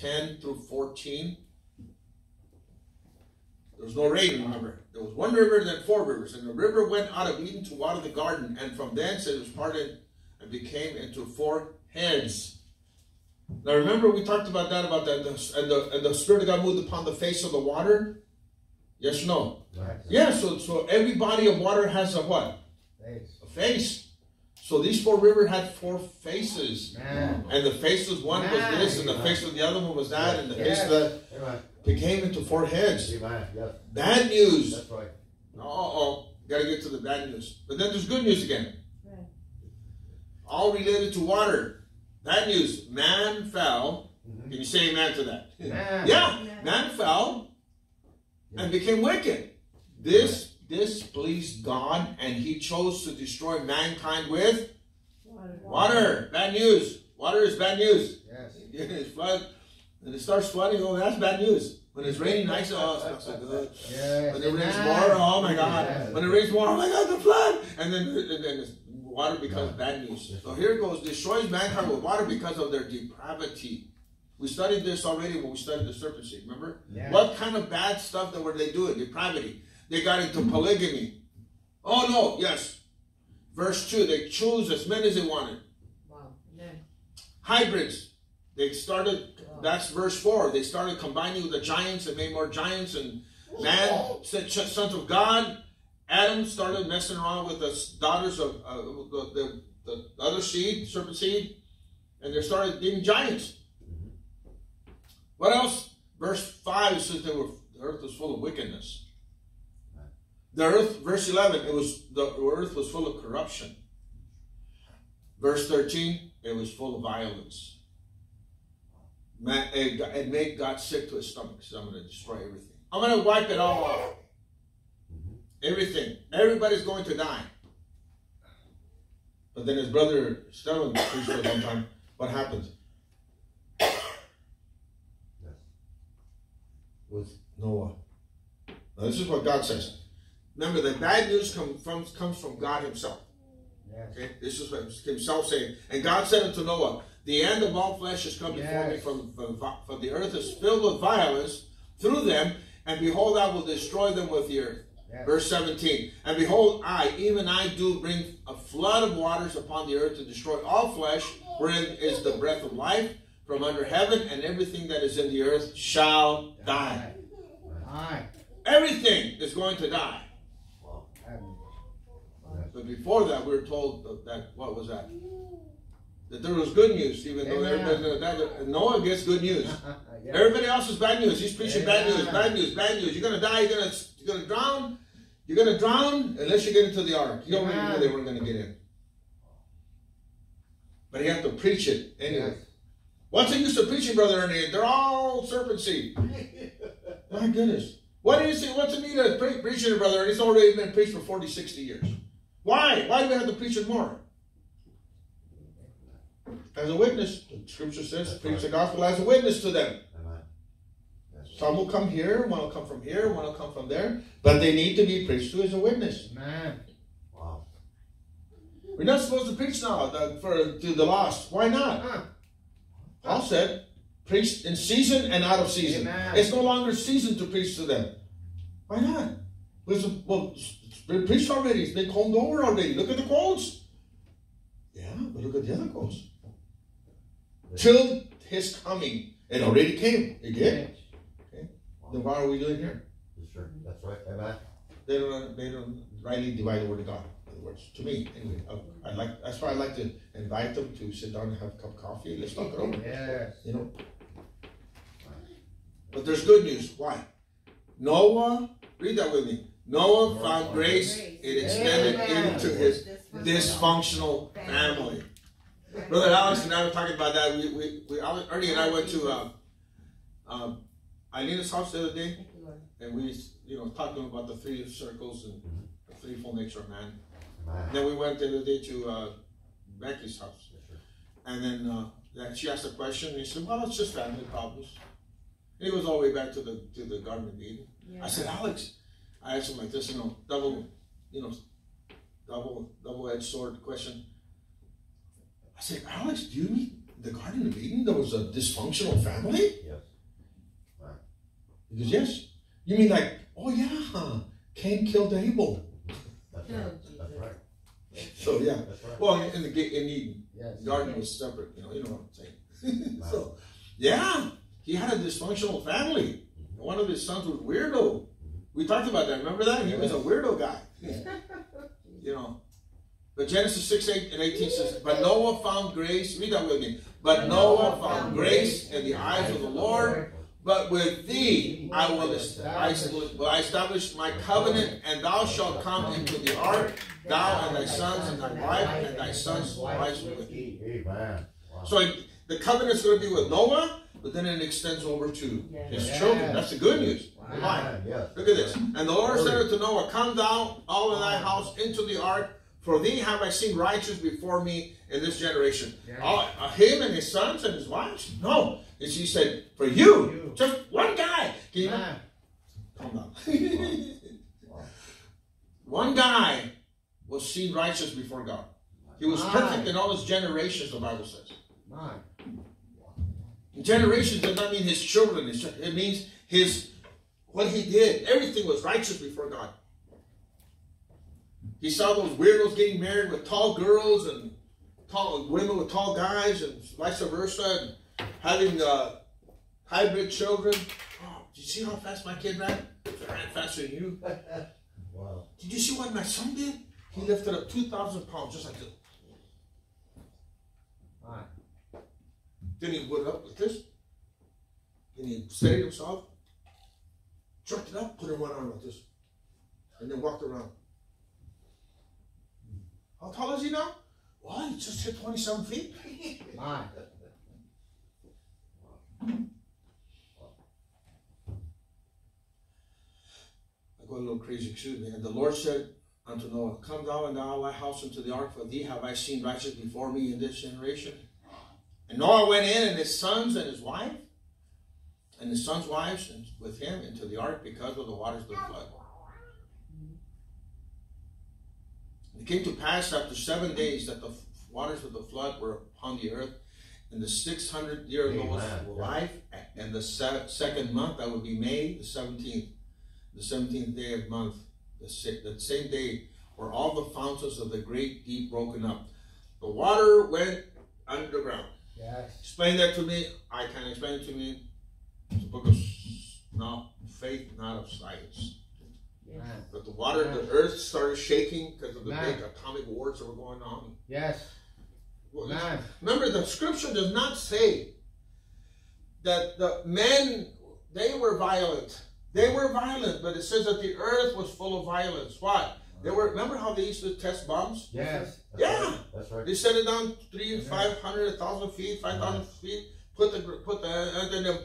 10 through 14. There was no rain, remember. There was one river, and then four rivers. And the river went out of Eden to water the garden, and from thence it was parted and became into four heads. Now remember we talked about that, about that, and the, and the Spirit of God moved upon the face of the water? Yes or no? Right. Yeah, so, so every body of water has a what? Face. A face. So these four rivers had four faces. Man. And the faces one was this, and the face of the other one was that, and the face of that Amen. became into four heads. Amen. Yes. Bad news. That's right. Uh oh. Gotta get to the bad news. But then there's good news again. Right. All related to water. Bad news. Man fell. Mhm. Can you say amen to that? Man. Yeah. Amen. Man fell and became wicked. This displeased God, and he chose to destroy mankind with Water. water. Bad news. Water is bad news. Yes. It's flood. And it starts flooding, oh, that's bad news. When it's raining nice, oh, it's not so good. Yes. When it rains more, oh my God. Yes. When it rains more, oh my God, the flood. And then, and then water becomes bad news. So here it goes, destroys mankind with water because of their depravity. We studied this already when we studied the serpent seed, remember? Yeah. What kind of bad stuff that were they doing? Depravity. They got into polygamy. Oh no, yes. Verse 2, they chose as many as they wanted. Wow. Amen. Hybrids. They started, that's verse 4. They started combining with the giants and made more giants. And man said, sons of God. Adam started messing around with the daughters of uh, the, the, the other seed, serpent seed. And they started being giants. What else? Verse 5 says they were, the earth was full of wickedness. The earth, verse 11, it was the earth was full of corruption. Verse 13, it was full of violence. Man, it, it made God sick to his stomach. He said, I'm going to destroy everything. I'm going to wipe it all off. Everything. Everybody's going to die. But then his brother Stellan preached for one time. What happens? With Noah. Now, this is what God says. Remember, the bad news come from, comes from God himself. Yes. Okay, this is what himself saying. And God said unto Noah, The end of all flesh has come before me, Yes. from, from, from the earth is filled with violence through them, and behold, I will destroy them with the earth. Yes. Verse 17, And behold, I, even I, do bring a flood of waters upon the earth to destroy all flesh, wherein is the breath of life from under heaven, and everything that is in the earth shall die. Aye. Everything is going to die. But before that, we were told that, that what was that? That there was good news, even though everybody, Noah gets good news. Yes. Everybody else is bad news. He's preaching bad news, bad news, bad news. You're gonna die. You're gonna you're gonna drown. You're gonna drown unless you get into the ark. You don't know they weren't gonna get in. But you have to preach it anyway. Yes. What's the use of preaching, brother Ernie? They're all serpent seed. My goodness. What is it? What's the need of pre- preaching it, brother? It's already been preached for 40, 60 years. Why? Why do we have to preach it more? As a witness. The scripture says, That's preach right. the gospel as a witness to them. Some will come here, one will come from here, one will come from there. But they need to be preached to as a witness. Man. Wow. We're not supposed to preach now the, for to the lost. Why not? Huh. Paul said, preach in season and out of season. Amen. It's no longer season to preach to them. Why not? Well, it's- well, it's been preached already. It's been combed over already. Look at the quotes. Yeah, but look at the other quotes. Till his coming. It already came. It did. Then why are we doing here? Sir. That's right. Amen. They don't. They don't rightly divide the word of God. In other words, to me, anyway. I, oh, I like. That's why I like to invite them to sit down and have a cup of coffee. Let's talk it over. Yes. You know. But there's good news. Why? Noah. Read that with me. Noah found grace. It extended into his dysfunctional family. Brother Alex and I were talking about that. We, we, we Ernie and I went to um, um, Eilena's house the other day. Thank you, Lord. and we, you know, talked to him about the three circles and the threefold nature of man. Amen. Then we went the other day to uh, Becky's house, and then uh, that she asked a question, and he said, "Well, it's just family problems." And he goes all the way back to the to the Garden of Eden. Yeah. I said, "Alex," I asked him like this, you know, double, you know, double double-edged sword question. I said, "Alex, do you mean the Garden of Eden? There was a dysfunctional family." Yes. He goes, yes. You mean like, oh yeah, Cain killed Abel. That's Oh, right. That's right. So yeah. That's right. Well, in the ga- in Eden, Yes. garden was separate. You know, you know what I'm saying. so, yeah, he had a dysfunctional family. Mm-hmm. One of his sons was weirdo. We talked about that. Remember that? He was a weirdo guy. you know. But Genesis 6, 8 and 18 says, But Noah found grace. Read that with me. But Noah found grace in the eyes of the Lord. But with thee I will establish, will I establish my covenant, and thou shalt come into the ark, thou and thy sons and thy wife and thy sons' wives with thee. Amen. So the covenant's going to be with Noah, but then it extends over to his Yes. children. That's the good news. Amen. Why? Yes. Look at this. And the Lord said unto Noah, Come down, all of thy house, into the ark, for thee have I seen righteous before me in this generation. Yeah. All- uh, him and his sons and his wives? No. And she said, For you, You. just one guy. Can you Man. calm down? one guy was seen righteous before God. He was perfect in all his generations, the Bible says. Man. Generations does not mean his children. It means his what he did. Everything was righteous before God. He saw those weirdos getting married with tall girls and tall women with tall guys, and vice versa, and having uh, hybrid children. Oh, did you see how fast my kid ran? I ran faster than you. Wow. Did you see what my son did? He lifted up two thousand pounds just like this. Man. Then he went up like this. Then he steadied himself, jerked it up, put it in one arm like this, and then walked around. How tall is he now? Well, he just hit 27 feet. Man. I go a little crazy, excuse me. And the Lord said unto Noah, Come thou and thou thy house into the ark, for thee have I seen righteous before me in this generation. And Noah went in, and his sons and his wife, and his sons' wives, with him into the ark because of the waters of the flood. It came to pass after seven days that the waters of the flood were upon the earth, in the six hundred year of Noah's life, and the se- second month, that would be May the seventeenth, the seventeenth day of month, the, si- the same day, were all the fountains of the great deep broken up. The water went underground. Yes. Explain that to me. I can explain it to me. It's a book of s- not faith, not of science. Man. But the water, the earth started shaking because of the Man. big atomic wars that were going on. Yes. Well, Man. Remember, the scripture does not say that the men they were violent. They were violent, but it says that the earth was full of violence. Why? They were. Remember how they used to test bombs? Yes. That's Yeah. Right. That's right. They set it down three, Yeah. five hundred, a thousand feet, five thousand feet. Put the put the and then them,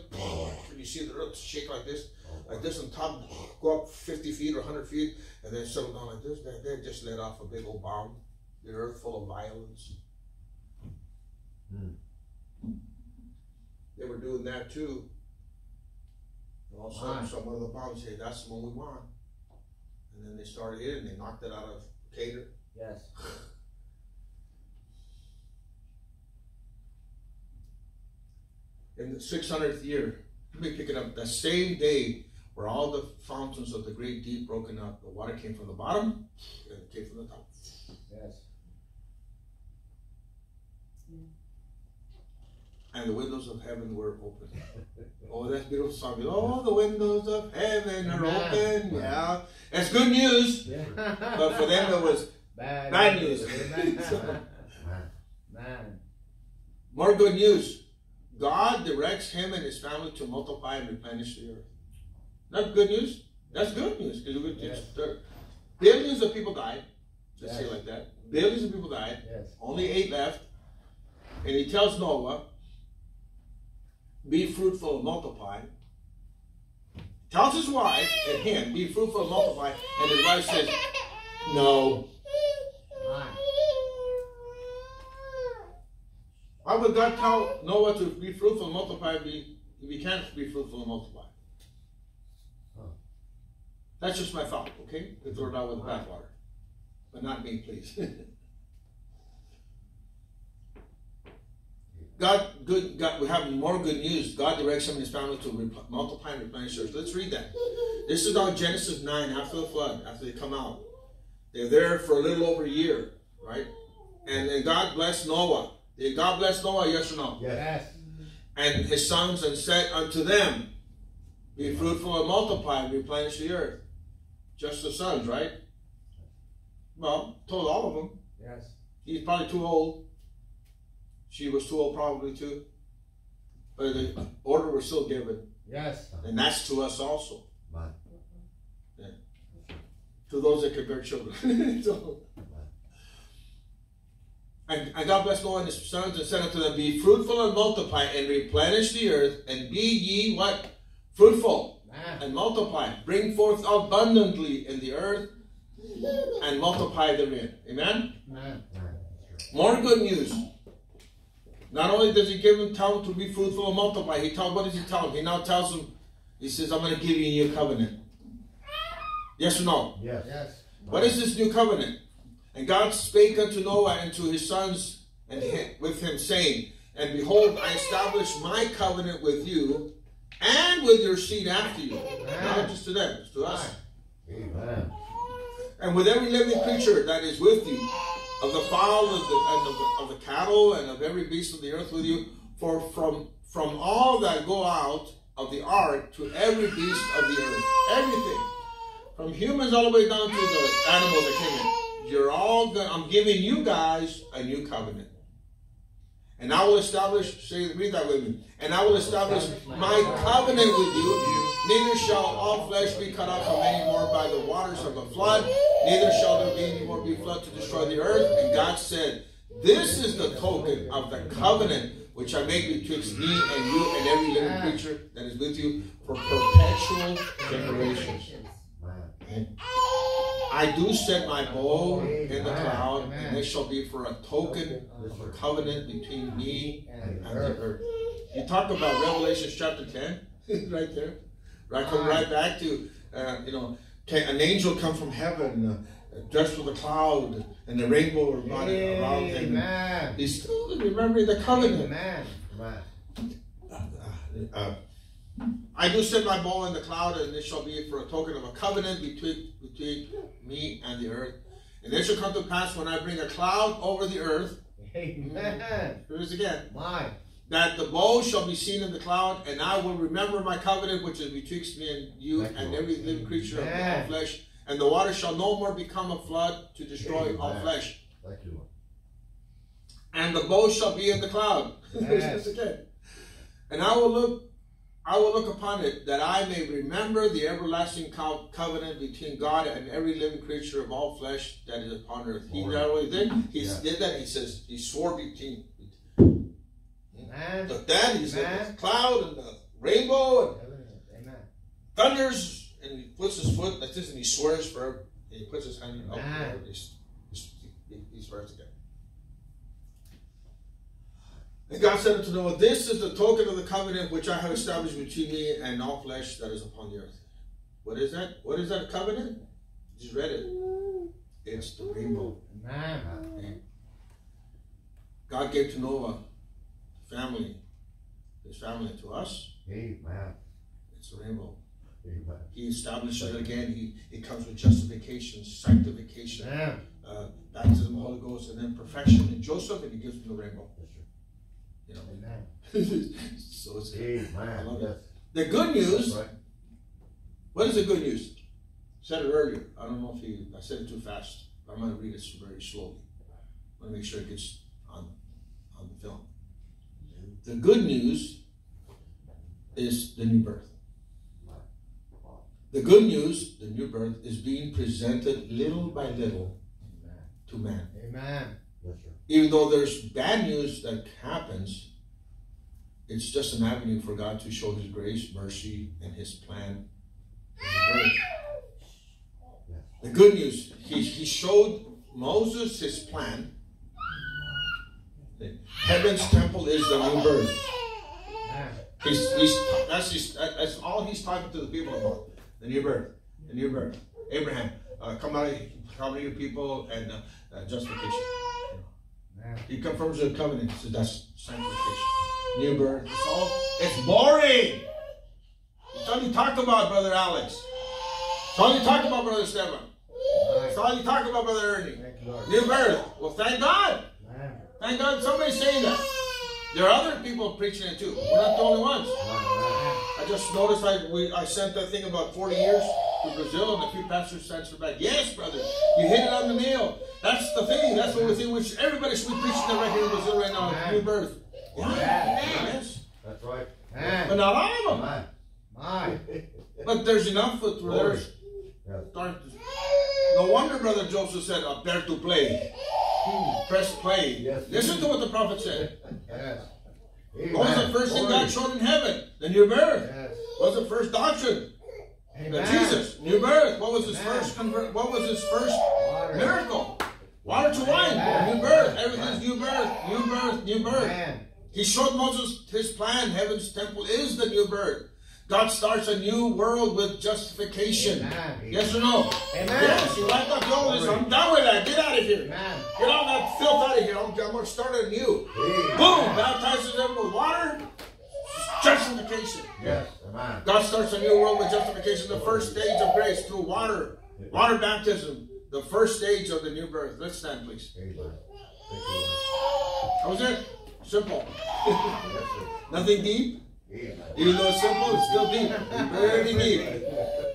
and you see the earth shake like this, like this, and top go up fifty feet or hundred feet, and then settle down like this. They, they just let off a big old bomb. The earth full of violence. Hmm. They were doing that too. And all of a sudden, some of the bombs say, "That's the one we want," and then they started hitting. They knocked it out of Cater. Yes. in the 600th year, let me pick it up, the same day where all the fountains of the great deep broken up, the water came from the bottom and it came from the top. Yes. And the windows of heaven were open. Oh, that's beautiful song. Oh, the windows of heaven are open. Yeah. That's good news. But for them, it was Bad, Bad news. Amen. Man. More good news. God directs him and his family to multiply and replenish the earth. Not good news? That's good news. 'cause it- Yes. Billions of people died. Let's say it like that. Billions of people died. Yes. Only eight left. And he tells Noah, be fruitful and multiply. Tells his wife and him, be fruitful and multiply. And his wife says, no. Man. Why would God tell Noah to be fruitful and multiply if he, if he can't be fruitful and multiply? Huh. That's just my thought, okay? To throw it out with the bathwater. But not me, please. God, good, God, we have more good news. God directs him and his family to rep- multiply and replenish the earth. Let's read that. This is on Genesis 9, after the flood, after they come out. They're there for a little over a year, right? And then God blessed Noah. Did God bless Noah, yes or no? Yes. Yes. And his sons, and said unto them, Be fruitful and multiply and replenish the earth. Just the sons, right? Well, told all of them. Yes. He's probably too old. She was too old, probably too. But the order was still given, Yes. and that's to us also, Right. to those that can bear children. So- and, and God blessed Noah and his sons and said unto them, Be fruitful and multiply and replenish the earth, and be ye what? Fruitful and multiply. Bring forth abundantly in the earth and multiply therein. Amen? Man. More good news. Not only does he give him tell him to be fruitful and multiply, he tell what does he tell him? He now tells him, he says, I'm going to give you a new covenant. Yes or no? Yes. Yes. What is this new covenant? And God spake unto Noah and to his sons and hi- with him, saying, And behold, I establish my covenant with you and with your seed after you. Not just to them, it's to us. Amen. And with every living creature that is with you, of the fowl of the, and of the, of the cattle and of every beast of the earth with you, for from from all that go out of the ark to every beast of the earth, everything, from humans all the way down to the animals that came in, you're all gonna, I'm giving you guys a new covenant. And I will establish, say, read that with me. And I will establish my covenant with you. Neither shall all flesh be cut off from any more by the waters of a flood. Neither shall there be any more be flood to destroy the earth. And God said, This is the token of the covenant which I make betwixt me and you and every living creature that is with you for perpetual generations. I do set my bow in the cloud, and it shall be for a token of a covenant between me And and the earth. earth. You talk about Revelation chapter 10, right there. Right, come right back to, uh, you know, can an angel come from heaven uh, dressed with a cloud and the rainbow around, around him. Amen. He's still remembering the covenant. Amen. Man. Uh, I do set my bow in the cloud, and it shall be for a token of a covenant between between me and the earth. And it shall come to pass when I bring a cloud over the earth. Amen. Here it is again. My. That the bow shall be seen in the cloud, and I will remember my covenant which is betwixt me and you Thank and Lord. every living creature of all flesh. And the water shall no more become a flood to destroy all flesh. Thank you, Lord. and the bow shall be in the cloud. Yes. again. And I will look, I will look upon it that I may remember the everlasting co- covenant between God and every living creature of all flesh that is upon earth. He Lord. not only did, he Yeah. did that. He says he swore between Amen. the that he said the cloud and the rainbow and Amen. thunders, and he puts his foot like this, and he swears for. And he puts his hand oh, up. He's, he's, he, he swears again. And God said unto Noah, This is the token of the covenant which I have established between me and all flesh that is upon the earth. What is that? What is that covenant? You just read it. It's the rainbow. Amen. God gave to Noah family, his family to us. Amen. It's a rainbow. Amen. He establishes it again. He it comes with justification, sanctification, Amen. uh, baptism, the Holy Ghost, and then perfection in Joseph, and he gives him the rainbow. Yes, sir. You know, Amen. so it's good. I Amen. love Yes. The good news. Right. What is the good news? said it earlier. I don't know if you. I said it too fast. I'm going to read it very slowly. I want to make sure it gets on on the film. The good news is the new birth. The good news, the new birth, is being presented little by little to man. Amen. Yes, sir. even though there's bad news that happens, it's just an avenue for God to show His grace, mercy, and His plan. in His birth. The good news, he, he showed Moses His plan. Heaven's temple is the new birth. He's, he's, that's, his, that's all he's talking to the people about. The new birth. The new birth. Abraham, uh, come out, of your people and uh, uh, justification. He confirms the covenant. So that's sanctification. New birth. It's all. It's boring. It's all you talk about, brother Alex. It's all you talk about, brother Stefan. It's all you talk about, brother Ernie. Thank you, Lord. New birth. Well, thank God. Thank God somebody's saying that. There are other people preaching it too. We're not the only ones. I just noticed I we I sent that thing about 40 years to Brazil and a few pastors sent it back, Yes, brother, you hit it on the nail. That's the thing. That's what we think. We should, everybody should be preaching that right here in Brazil right now. New birth. Yeah. Yes. That's right. But not all of them. My. But there's enough with there's. No wonder Brother Joseph said, up there to play. Press play. Yes. Listen to what the prophet said. Yes. What was the first thing God showed in heaven? The new birth. Yes. What was the first doctrine? Amen. Jesus, new birth. What was his Amen. first convert? What was his first Water. miracle? Water to wine, Amen. new birth. Everything's new birth, new birth, new birth. Amen. He showed Moses his plan. Heaven's temple is the new birth. God starts a new world with justification. Amen. Yes or no? Amen. Yes. You like that? Yo, I'm done with that. Get out of here. Amen. Get all that filth out of here. I'm, I'm going to start a new. Boom! Baptizes them with water. Justification. Yes. Amen. God starts a new world with justification, the first stage of grace through water, water baptism, the first stage of the new birth. Let's stand, please. Amen. Thank you, Lord. How was it? Simple. Nothing deep. Amen. Even though it's simple, it's still deep. Very deep.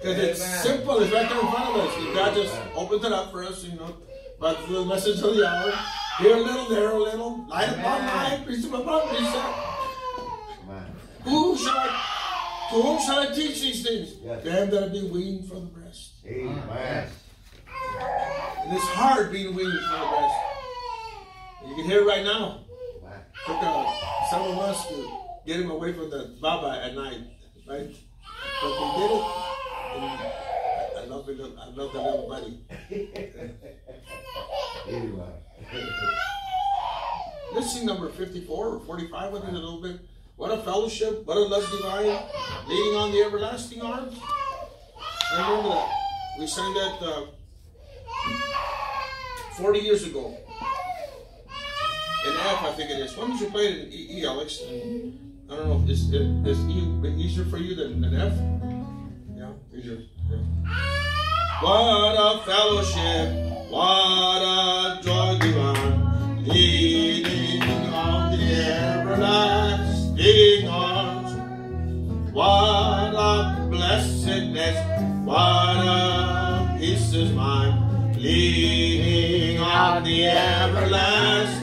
Because it's simple, it's right there in front of us. And God just opens it up for us, you know. But the message of the hour, here a little, there a little, light upon Amen. light, precept upon precept. Amen. Who shall I, to whom shall I teach these things? Yes. Them that are being weaned from the breast. Amen. And it's hard being weaned from the breast. You can hear it right now. Amen. Took uh, several months to get him away from the Baba at night, right? But we did it. And I love the little, I love the little buddy. Amen. Let's see number 54 or 45 with it a little bit. What a fellowship, what a love divine, leading on the everlasting arms. I remember that. We sang that uh, 40 years ago. In F, I think it is. When did you play it in E, e Alex? I don't know. Is, is E easier for you than, than F? Yeah, easier. Yeah. What a fellowship, what a joy divine, leading on the everlasting arms. What a blessedness, what a peace is mine, leaning on the everlasting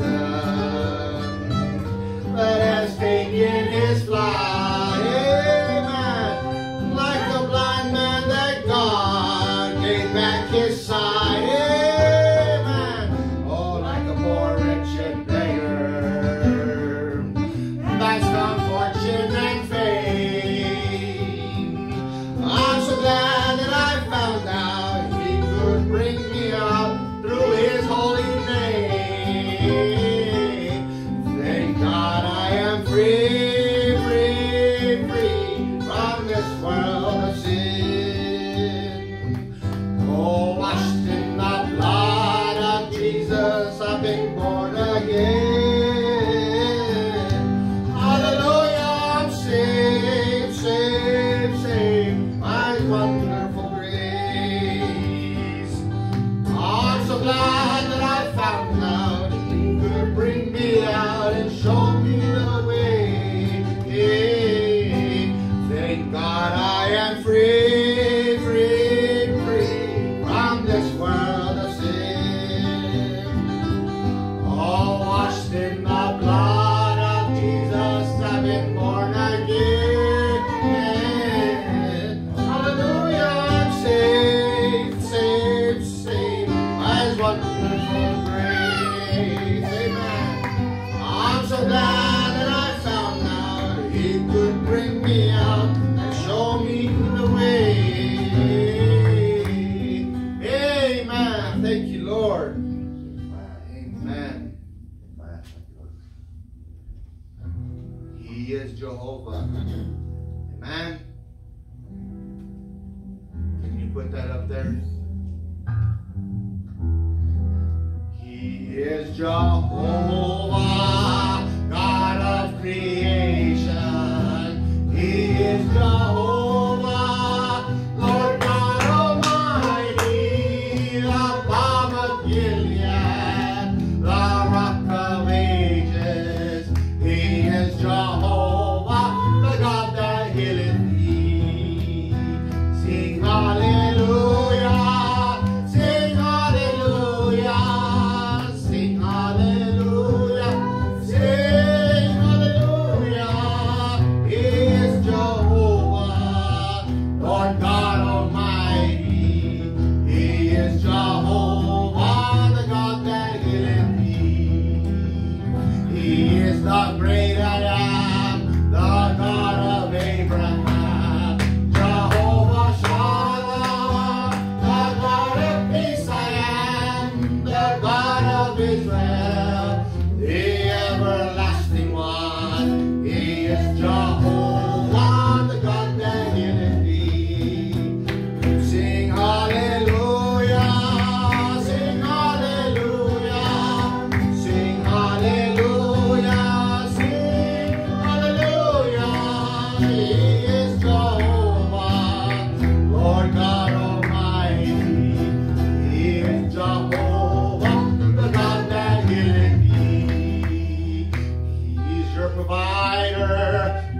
of I'm He is Jehovah. Amen.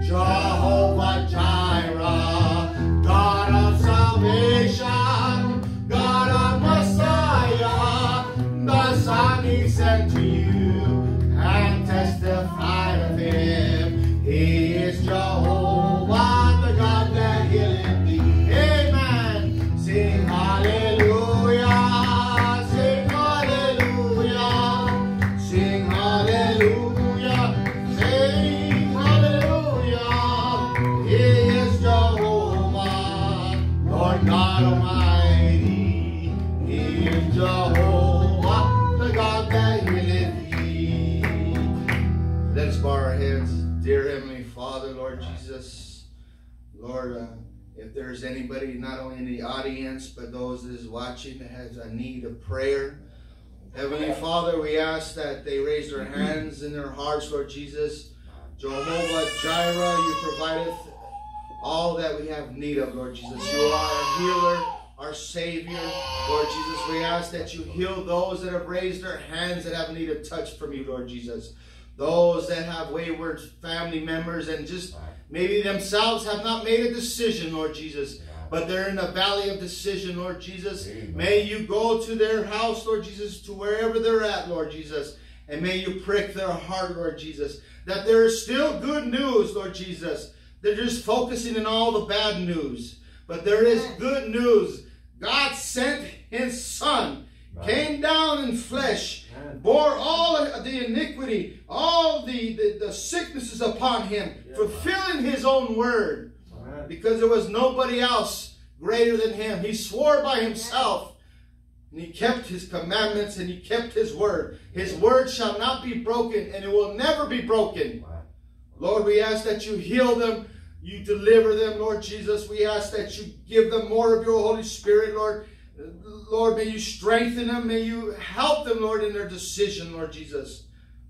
Jehovah Jireh. If there's anybody, not only in the audience, but those that is watching that has a need of prayer, Heavenly Father, we ask that they raise their hands in their hearts, Lord Jesus. Jehovah Jireh, you provideth all that we have need of, Lord Jesus. You are our healer, our Savior. Lord Jesus, we ask that you heal those that have raised their hands that have need of touch from you, Lord Jesus. Those that have wayward family members and just maybe themselves have not made a decision, Lord Jesus but they're in a valley of decision, Lord Jesus. Amen. May you go to their house, Lord Jesus, to wherever they're at, Lord Jesus, and may you prick their heart, Lord Jesus, that there is still good news, Lord Jesus. They're just focusing on all the bad news, but there is good news. God sent his son, came down in flesh, bore all the iniquity, all the, the, the sicknesses upon him, fulfilling his own word because there was nobody else greater than him. He swore by himself. And he kept his commandments and he kept his word. His word shall not be broken and it will never be broken. Lord, we ask that you heal them, you deliver them, Lord Jesus. We ask that you give them more of your Holy Spirit, Lord. Lord, may you strengthen them. May you help them, Lord, in their decision, Lord Jesus,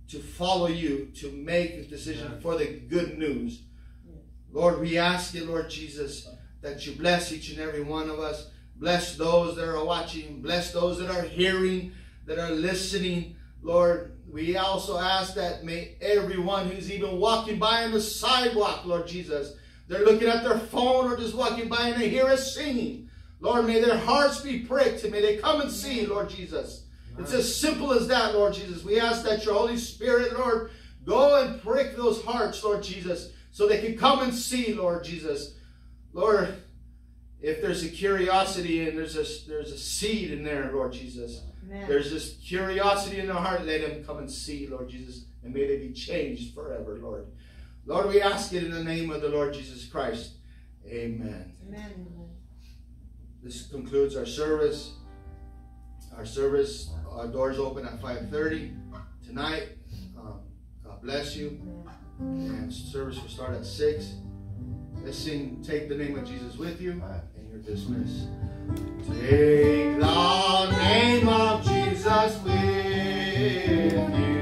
to follow you, to make a decision for the good news. Lord, we ask you, Lord Jesus, that you bless each and every one of us. Bless those that are watching. Bless those that are hearing, that are listening. Lord, we also ask that may everyone who's even walking by on the sidewalk, Lord Jesus, they're looking at their phone or just walking by and they hear us singing. Lord, may their hearts be pricked and may they come and see, Lord Jesus. It's as simple as that, Lord Jesus. We ask that your Holy Spirit, Lord, go and prick those hearts, Lord Jesus, so they can come and see, Lord Jesus. Lord, if there's a curiosity and there's a there's a seed in there, Lord Jesus. Amen. There's this curiosity in their heart. Let them come and see, Lord Jesus, and may they be changed forever, Lord. Lord, we ask it in the name of the Lord Jesus Christ. Amen. Amen. This concludes our service. Our service, our doors open at 5:30 tonight. Um, God bless you. And service will start at 6. Let's sing Take the Name of Jesus with you. And you're dismissed. Take the name of Jesus with